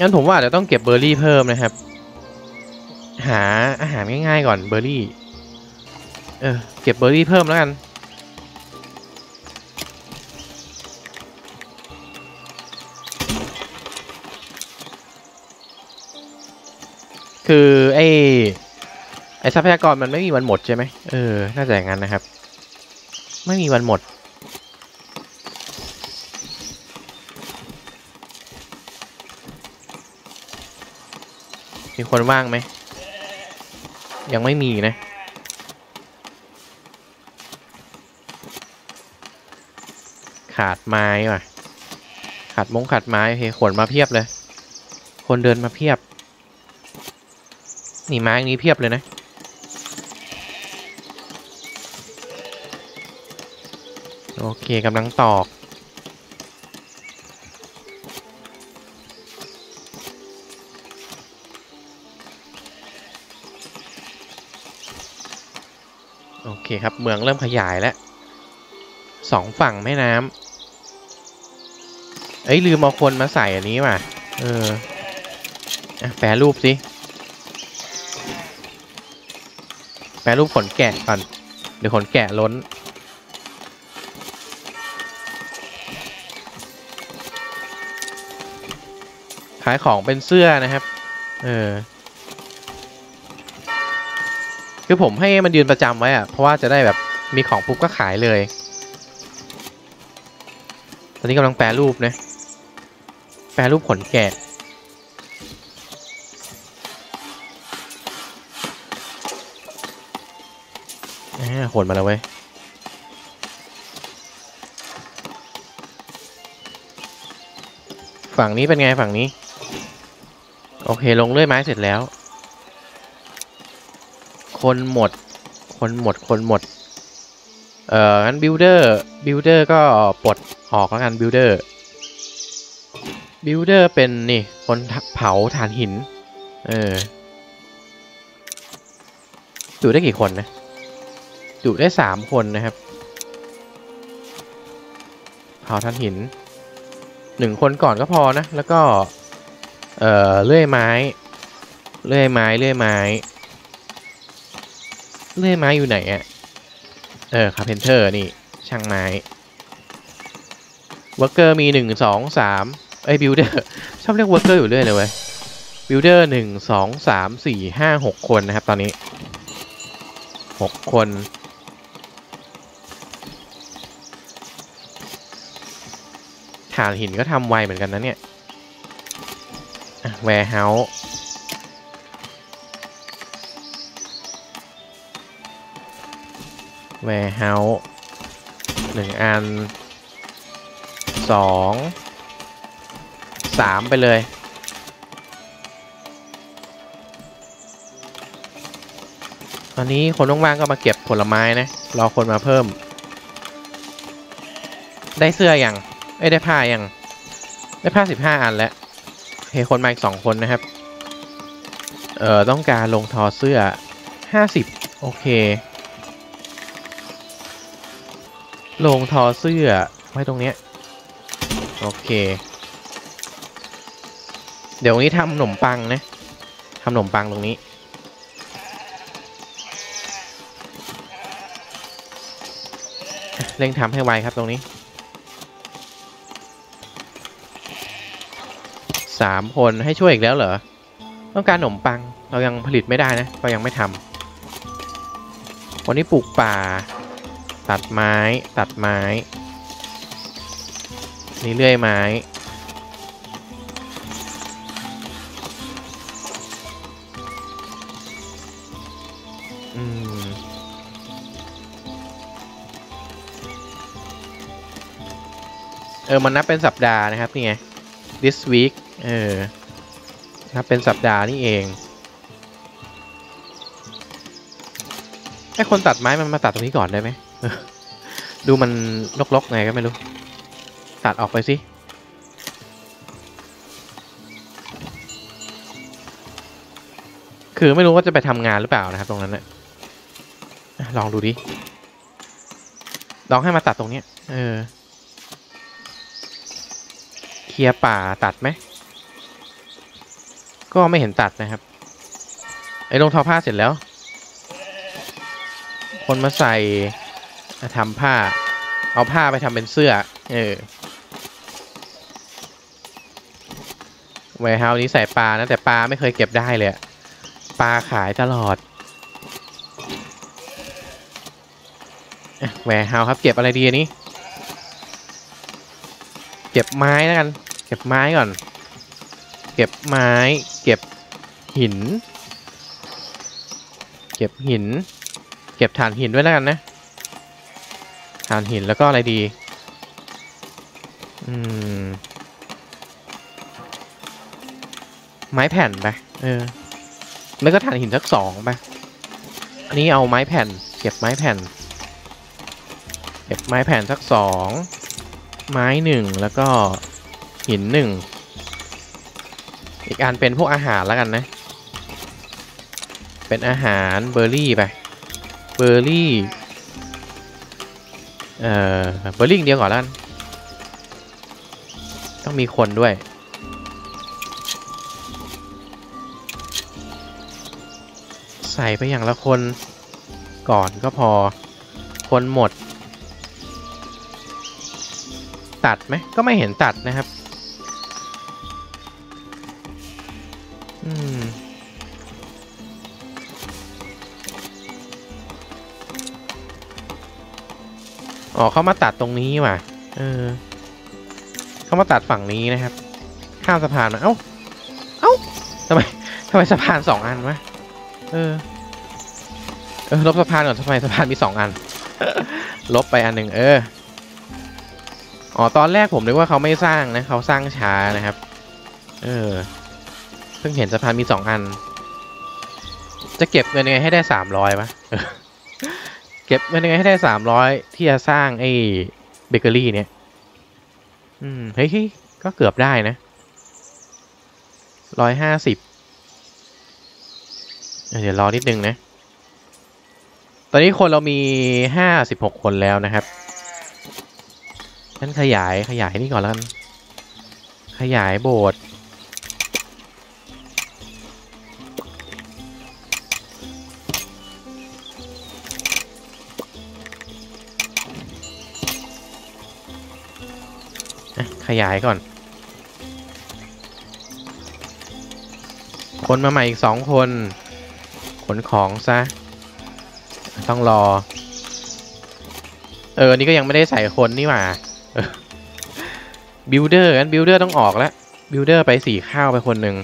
งั้นผมว่าเดี๋ยวต้องเก็บเบอร์รี่เพิ่มนะครับ หาอาหารง่ายๆก่อนเบอร์รี่ เออ เก็บเบอร์รี่เพิ่มแล้วกัน คือไอ้ไอ้ทรัพยากรมันไม่มีวันหมดใช่ไหมเออ น่าจะอย่างนั้นนะครับ ไม่มีวันหมด มีคนว่างไหม ยังไม่มีนะขาดไม้ว่ะ ขาดมงขาดไม้โอเคขนมาเพียบเลย คนเดินมาเพียบ นี่ไม้นี้เพียบเลยนะโอเคกำลังตอก โอเคครับเมืองเริ่มขยายแล้วสองฝั่งแม่น้ำเอ้ยลืมเอาคนมาใส่อันนี้ว่ะ เออแปรรูปสิ แปรรูปขนแกะก่อนเดี๋ยวขนแกะล้น ขายของเป็นเสื้อนะครับ เออ คือผมให้มันยืนประจำไว้อะเพราะว่าจะได้แบบมีของปุ๊บก็ขายเลย ตอนนี้กำลังแปรรูปนะ แปรรูปขนแกะ อ่าขนมาแล้วเว้ยฝั่งนี้เป็นไงฝั่งนี้ โอเคโรงเลื่อยไม้เสร็จแล้ว คนหมด คนหมดคนหมด เอ่องั้น builder builder ก็ปลดออกแล้วกัน builder builder เป็นนี่คนเผาถ่านหิน เอออยู่ได้กี่คนนะ อยู่ได้สามคนนะครับเผาถ่านหินหนึ่งคนก่อนก็พอนะ แล้วก็ เอ่อเลื่อยไม้ เลื่อยไม้ เลื่อยไม้ เลื่อยไม้อยู่ไหนอะเออ carpenter นี่ ช่างไม้ worker มีหนึ่งสองสามไอ้ builder ชอบเรียก worker อยู่เรื่อยเลยเว้ย builder หนึ่งสองสามสี่ห้าหกคนนะครับตอนนี้หกคน ถ่านหินก็ทำไวเหมือนกันนะเนี่ย warehouse warehouse หนึ่งอันสองสามไปเลย ตอนนี้คนว่างๆก็มาเก็บผลไม้นะ รอคนมาเพิ่ม ได้เสื้ออยัง เอ้ยได้ผ้ายัง ได้ผ้าสิบห้าอันแล้วเคคนมาอีกสองคนนะครับ เอ่อ ต้องการลงทอเสื้อห้าสิบโอเค ลงทอเสื้อไว้ตรงเนี้ย โอเค เดี๋ยวนี้ทำขนมปังนะทำขนมปังตรงนี้เร่งทำให้ไวครับตรงนี้ สามคนให้ช่วยอีกแล้วเหรอ ต้องการขนมปัง เรายังผลิตไม่ได้นะ เรายังไม่ทำวันนี้ปลูกป่า ตัดไม้ ตัดไม้ นี่เลื่อยไม้ อืมเออ มันนับเป็นสัปดาห์นะครับ นี่ไง this week เออนับเป็นสัปดาห์นี่เองไอ้คนตัดไม้มันมาตัดตรงนี้ก่อนได้ไหม ดูมันลกๆไงก็ไม่รู้ ตัดออกไปสิคือไม่รู้ว่าจะไปทำงานหรือเปล่านะครับ ตรงนั้นนะอะลองดูดิ ลองให้มาตัดตรงนี้ เออ เคลียร์ป่าตัดไหม ก็ไม่เห็นตัดนะครับ ไอ้ลงทอผ้าเสร็จแล้ว คนมาใส่ทำผ้า เอาผ้าไปทำเป็นเสื้อ เออwarehouse นี้ใส่ปลานะ แต่ปลาไม่เคยเก็บได้เลยปลาขายตลอด warehouse ครับ เก็บอะไรดีนี้ เก็บไม้แล้วกัน เก็บไม้ก่อน ก็บไม้ เก็บหิน เก็บหิน เก็บถ่านหินด้วยแล้วกันนะถ่านหินแล้วก็อะไรดี อืม ไม้แผ่นไป เออ แล้วก็ถ่านหินสักสองไป อันนี้เอาไม้แผ่น เก็บไม้แผ่น เก็บไม้แผ่นสักสอง ไม้หนึ่งแล้วก็หินหนึ่ง อีกอันเป็นพวกอาหารแล้วกันนะ เป็นอาหารเบอร์รี่ไปเบอร์รี่เอ่อเบอร์รี่เดียวก่อนแล้วกันต้องมีคนด้วย ใส่ไปอย่างละคนก่อนก็พอคนหมด ตัดไหมก็ไม่เห็นตัดนะครับ อ๋อเขามาตัดตรงนี้ว่ะ เออเขามาตัดฝั่งนี้นะครับ ข้ามสะพานมา เอ้า เอ้าทำไมทำไมสะพานสองอันวะ เออ เออลบสะพานก่อนทำไมสะพานมีสองอัน ลบไปอันหนึ่งเออ อ๋อตอนแรกผมนึกว่าเขาไม่สร้างนะเขาสร้างช้านะครับ เออ เพิ่งเห็นสะพานมีสองอัน จะเก็บเงินยังไงให้ได้สามร้อยวะ ก็บเงินยังไงให้ได้สามร้อยที่จะสร้างไอ้เบเกอรี่เนี่ย อืมเฮ้ยเฮ้ย ก็เกือบได้นะร้อยห้าสิบเดี๋ยวรอนิดนึงนะ ตอนนี้คนเรามีห้าสิบหกคนแล้วนะครับฉันขยายขยายนี่ก่อนแล้วกัน ขยายโบสถ์ ขยายก่อน คนมาใหม่อีกสองคน ขนของซะ ต้องรอ เออ นี่ก็ยังไม่ได้ใส่คนนี่หว่า builder งั้น builder ต้องออกแล้ว builder ไปสีข้าวไปคนหนึ่ง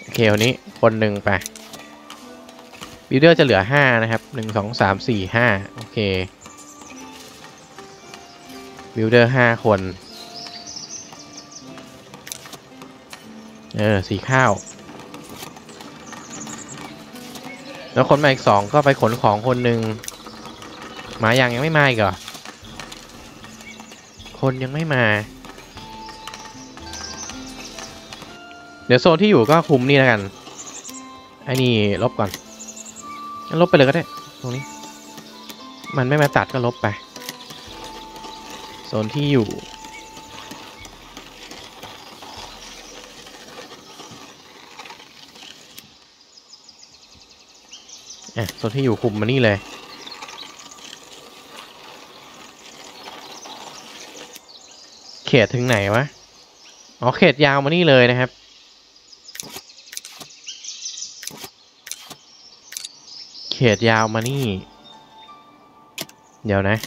โอเควันนี้คนหนึ่งไป builder จะเหลือห้านะครับหนึ่งสองสามสี่ห้าโอเค บิลเดอร์ห้าคน เออ สีข้าว แล้วคนมาอีกสองก็ไปขนของคนหนึ่งหมายังยังไม่มาอีกเหรอ คนยังไม่มา เดี๋ยวโซนที่อยู่ก็คุมนี่แล้วกัน ไอ้นี่ลบก่อน ลบไปเลยก็ได้ ตรงนี้ มันไม่มาตัดก็ลบไป ซนที่อยู่ อะโซนที่อยู่คุมมานี่เลยเขตถึงไหนวะ อ๋อเขตยาวมานี่เลยนะครับเขตยาวมานี่ เดี๋ยวนะ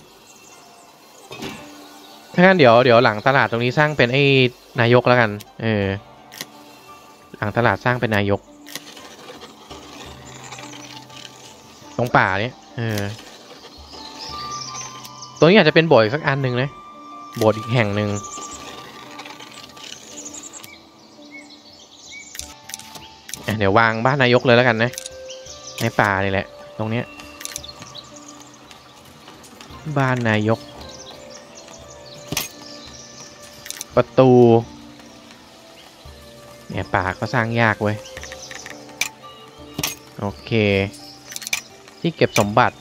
ถ้างั้นเดี๋ยวเดี๋ยวหลังตลาดตรงนี้สร้างเป็นไอ้นายกแล้วกัน เออ หลังตลาดสร้างเป็นนายก ตรงป่าเนี้ยเออ ตรงนี้อาจจะเป็นโบสถ์อีกสักอันหนึ่งนะโบสถ์อีกแห่งหนึ่งเดี๋ยววางบ้านนายกเลยแล้วกันนะ ในป่านี่แหละ ตรงเนี้ย บ้านนายก ประตู เนี่ยป่าก็สร้างยากเว้ย โอเค ที่เก็บสมบัติ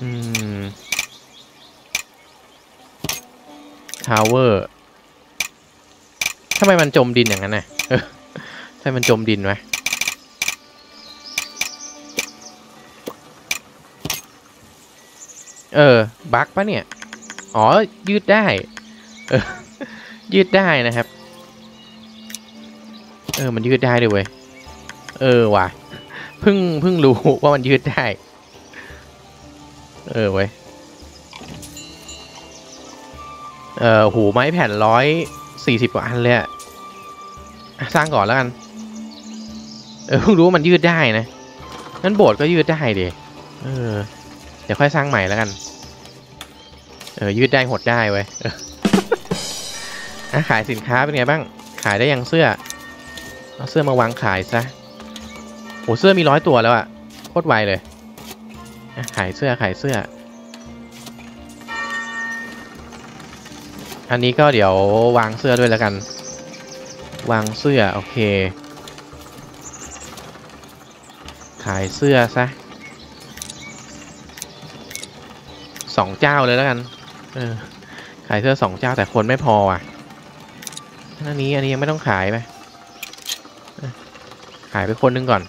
อืม tower ทำไมมันจมดินอย่างนั้นน่ะทำไมมันจมดินวะ เออ bug ปะเนี่ย อ๋อ ยืดได้ เออ ยืดได้นะครับ เออ มันยืดได้ด้วยเว้ย เออว่ะ เพิ่ง เพิ่งรู้ว่ามันยืดได้ เออเว้ย เออหูไม้แผ่นร้อยสี่สิบกว่าอันเลยอะสร้างก่อนแล้วกัน เออ เพิ่งรู้ว่ามันยืดได้นะ งั้นโบสถ์ก็ยืดได้ดิ เออ เดี๋ยวค่อยสร้างใหม่แล้วกัน เออยืดได้หดได้เว้ยอะขายสินค้าเป็นไงบ้าง ขายได้ยังเสื้อ เอาเสื้อมาวางขายซะโหเสื้อมีร้อยตัวแล้วอะโคตรไวเลยขายเสื้อขายเสื้อ อันนี้ก็เดี๋ยววางเสื้อด้วยแล้วกัน วางเสื้อ โอเค ขายเสื้อซะ สองเจ้าเลยแล้วกัน เออ ขายเสื้อสองเจ้าแต่คนไม่พออะอันนี้อันนี้ยังไม่ต้องขายไหมเออขายไปคนหนึงก่อน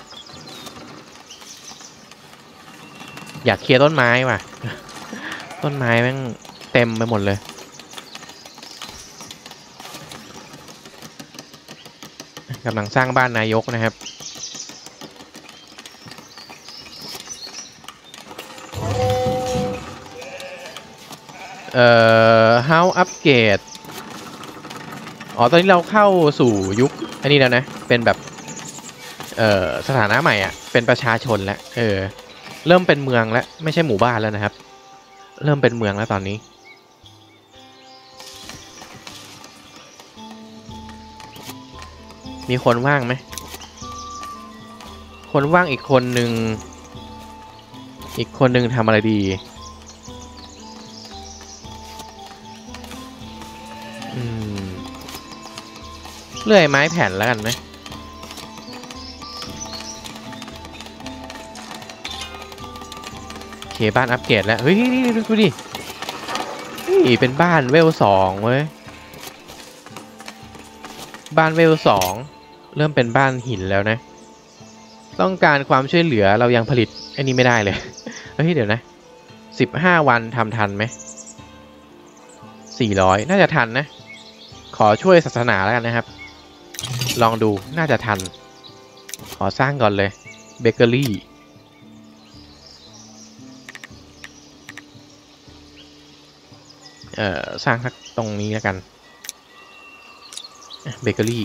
อยากเคลียร์ต้นไม้ว่ะ ต้นไม้แม่งเต็มไปหมดเลยกำลังสร้างบ้านนายกนะครับ เอ่อ how upgrade อ๋อ ตอนนี้เราเข้าสู่ยุค อันนี้แล้วนะ เป็นแบบ เอ่อ สถานะใหม่อะ เป็นประชาชนแล้ว เออ เริ่มเป็นเมืองแล้ว ไม่ใช่หมู่บ้านแล้วนะครับ เริ่มเป็นเมืองแล้วตอนนี้มีคนว่างไหม คนว่างอีกคนหนึ่ง อีกคนหนึ่งทำอะไรดี เลื่อยไม้แผ่นแล้วกันไหมโอเคบ้านอัปเกรดแล้วเฮ้ยนี่ดูดินี่เป็นบ้านเวลสองเว้ยบ้านเวลสองเริ่มเป็นบ้านหินแล้วนะ ต้องการความช่วยเหลือเรายังผลิตอันนี้ไม่ได้เลยเฮ้ยเดี๋ยวนะสิบห้าวันทำทันไหมสี่ร้อยน่าจะทันนะ ขอช่วยศาสนาแล้วกันนะครับ ลองดูน่าจะทัน ขอสร้างก่อนเลยเบเกอรี่เอ่อสร้างสักตรงนี้แล้วกันเบเกอรี่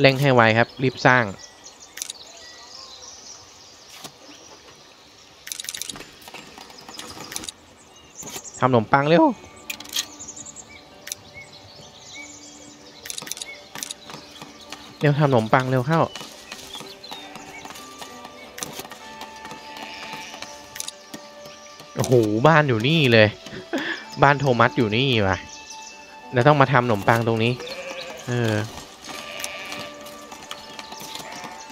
เร่งให้ไวครับ รีบสร้าง ทำขนมปังเร็ว เร็วทำขนมปังเร็วเข้า โอ้โห บ้านอยู่นี่เลย บ้านโทมัสอยู่นี่ว่ะแล้วต้องมาทำขนมปังตรงนี้ เออ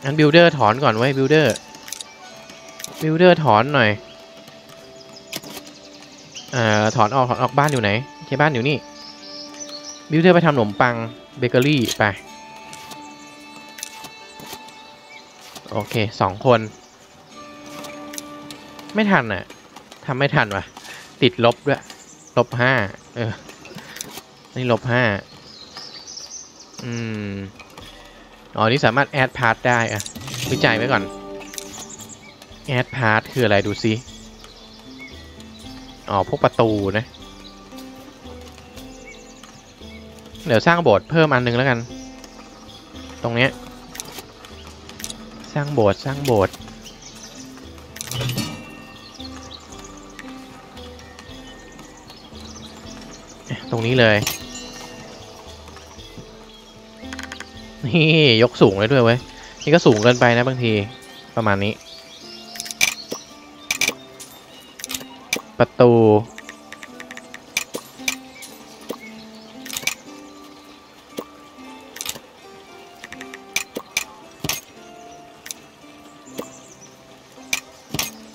งั้น builder ถอนก่อนไว้ builder builder ถอนหน่อยอ่าถอนออกถอนออกบ้านอยู่ไหนที่บ้านอยู่นี่ builder ไปทำขนมปังเบเกอรี่ไป โอเคสองคน ไม่ทันอะทำไม่ทันวะติดลบด้วยลบห้าเออ นี่ลบห้าอืมอ๋อนี่สามารถ add part ได้อะวิจัยไว้ก่อน add part คืออะไรดูซิอ๋อพวกประตูนะ เดี๋ยวสร้างโบสถ์เพิ่มอันหนึ่งแล้วกัน ตรงเนี้ย สร้างโบสถ์สร้างโบสถ์ตรงนี้เลย นี่ ยกสูงเลยด้วยเว้ย นี่ก็สูงเกินไปนะบางทีประมาณนี้ ประตู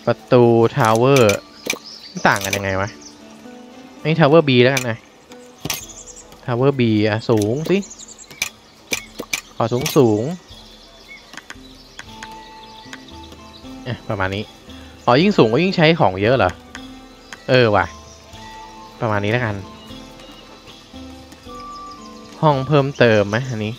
ประตู tower ต่างกันยังไงวะนี่ tower B แล้วกันนะ tower B อะสูงสิ ขอสูงสูงเอ๊ะประมาณนี้ อ๋อยิ่งสูงก็ยิ่งใช้ของเยอะเหรอ เออว่ะ ประมาณนี้แล้วกัน ห้องเพิ่มเติมไหมอันนี้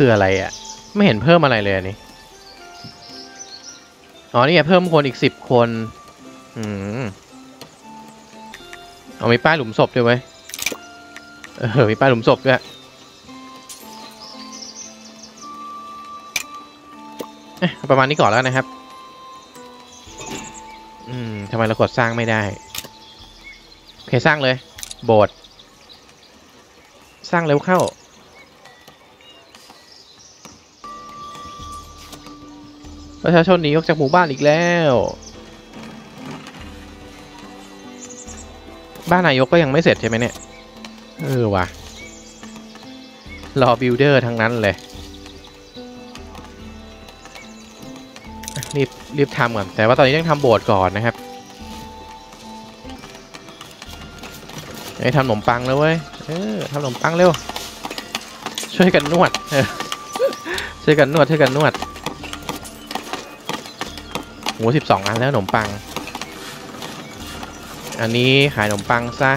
คืออะไรอะ่ะ ไม่เห็นเพิ่มอะไรเลยอันนี้ อ๋อ นี่ไงเพิ่มคนอีกสิบคน อืม เอามีป้ายหลุมศพด้วยเว้ยเออ มีป้ายหลุมศพด้วยเอ๊ะประมาณนี้ก่อนแล้วนะครับ อืมทำไมเรากดสร้างไม่ได้ โอเค สร้างเลย โบสถ์สร้างเร็วเข้า ประชาชนหนีออกจากหมู่บ้านอีกแล้ว บ้านนายกก็ยังไม่เสร็จใช่ไหมเนี่ย เออว่ะ รอ builder ทั้งนั้นเลย รีบรีบทำก่อน แต่ว่าตอนนี้ต้องทำโบสถ์ก่อนนะครับไอ้ยทำขนมปังแล้วเว้ย เออทำขนมปังเร็ว ช่วยกันนวดเออช่วยกันนวด ช่วยกันนวด หมูสิบสองอันแล้วขนมปัง อันนี้ขายขนมปังซะ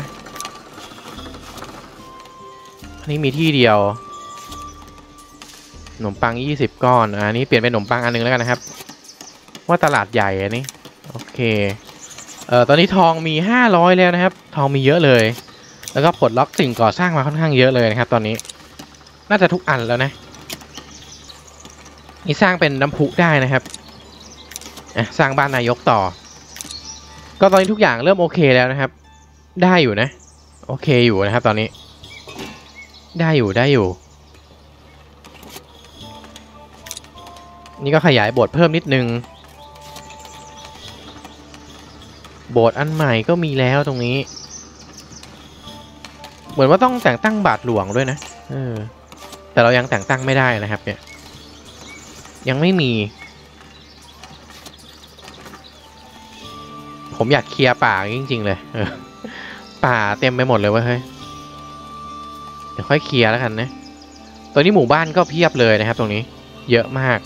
อันนี้มีที่เดียวขนมปังยี่สิบก้อน อันนี้เปลี่ยนเป็นขนมปังอันหนึงแล้วกันนะครับ ว่าตลาดใหญ่อันนี้ โอเค เอ่อ ตอนนี้ทองมีห้าร้อยแล้วนะครับ ทองมีเยอะเลย แล้วก็ปลดล็อกสิ่งก่อสร้างมาค่อนข้างเยอะเลยนะครับ ตอนนี้ น่าจะทุกอันแล้วนะ นี่สร้างเป็นน้ำพุได้นะครับ อะสร้างบ้านนายกต่อ ก็ตอนนี้ทุกอย่างเริ่มโอเคแล้วนะครับ ได้อยู่นะ โอเคอยู่นะครับ ตอนนี้ ได้อยู่ได้อยู่ นี่ก็ขยายโบสถ์เพิ่มนิดนึง โบสถ์อันใหม่ก็มีแล้วตรงนี้ เหมือนว่าต้องแต่งตั้งบาทหลวงด้วยนะเออแต่เรายังแต่งตั้งไม่ได้นะครับ เนี่ย ยังไม่มี ผมอยากเคลียร์ป่าจริง ๆ เลยป่าเต็มไปหมดเลยเว้ยเฮ้ยเดี๋ยวค่อยเคลียร์แล้วกันนะตอนนี้หมู่บ้านก็เพียบเลยนะครับ ตรงนี้ เยอะมาก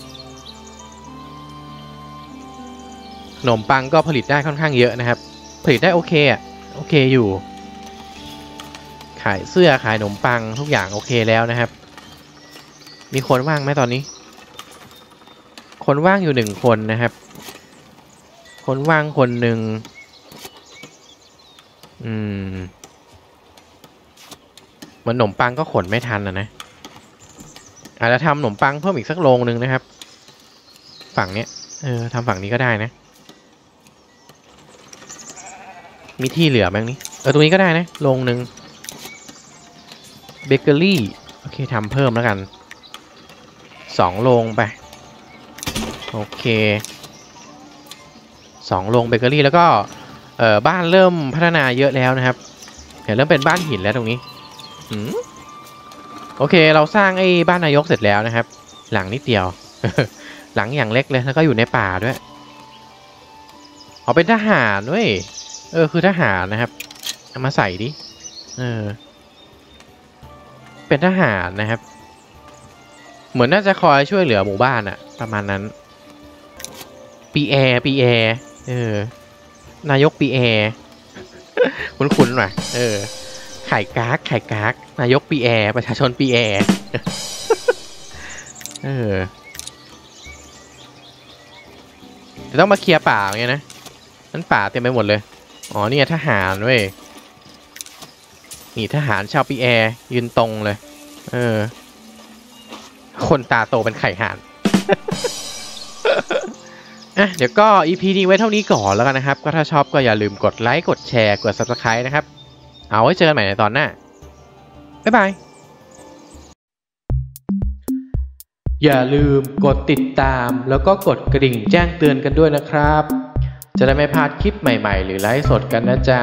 ขนมปังก็ผลิตได้ค่อนข้างเยอะนะครับ ผลิตได้โอเคอะโอเคอยู่ ขายเสื้อขายขนมปังทุกอย่างโอเคแล้วนะครับ มีคนว่างไหมตอนนี้ คนว่างอยู่หนึ่งคนนะครับ คนว่างคนหนึ่งอืมมือนขนมปังก็ขนไม่ทันนะนะอาจจะทำขนมปังเพิ่มอีกสักโรงหนึ่งนะครับ ฝั่งเนี้ยเออทำฝั่งนี้ก็ได้นะ มีที่เหลือไหมนี่เออตรงนี้ก็ได้นะโรงหนึ่งเบเกอรี่โอเคทำเพิ่มแล้วกันสองโรงไป โอเค สองโรงเบเกอรี่แล้วก็เออบ้านเริ่มพัฒนาเยอะแล้วนะครับเดี๋ยวเริ่มเป็นบ้านหินแล้วตรงนี้หืมโอเคเราสร้างไอ้บ้านนายกเสร็จแล้วนะครับ หลังนิดเดียว หลังอย่างเล็กเลยแล้วก็อยู่ในป่าด้วยอ๋อเป็นทหารเว้ยเออคือทหารนะครับเอามาใส่ดิเออเป็นทหารนะครับ เหมือนน่าจะคอยช่วยเหลือหมู่บ้านอะประมาณนั้นปีแอร์ปีแอร์ เออ นายกปีแอร์คุ้นๆหน่อยเออไข่กากไข่กากนายกปีแอร์ประชาชนปีแอร์เออจะต้องมาเคลียร์ป่าอย่างเงี้ยนะนั้นป่าเต็มไปหมดเลย อ๋อเนี่ยไงทหารเว้ยนี่ทหารชาวปีแอร์ยืนตรงเลย เออ คนตาโตเป็นไข่ห่าน อะเดี๋ยวก็ EP นี้ไว้เท่านี้ก่อนแล้วกันนะครับ ก็ถ้าชอบก็อย่าลืมกดไลค์กดแชร์กด Subscribe นะครับ เอาไว้เจอกันใหม่ในตอนหน้า บ๊ายบาย อย่าลืมกดติดตาม แล้วก็กดกระดิ่งแจ้งเตือนกันด้วยนะครับ จะได้ไม่พลาดคลิปใหม่ๆ หรือไลฟ์สดกันนะจ๊ะ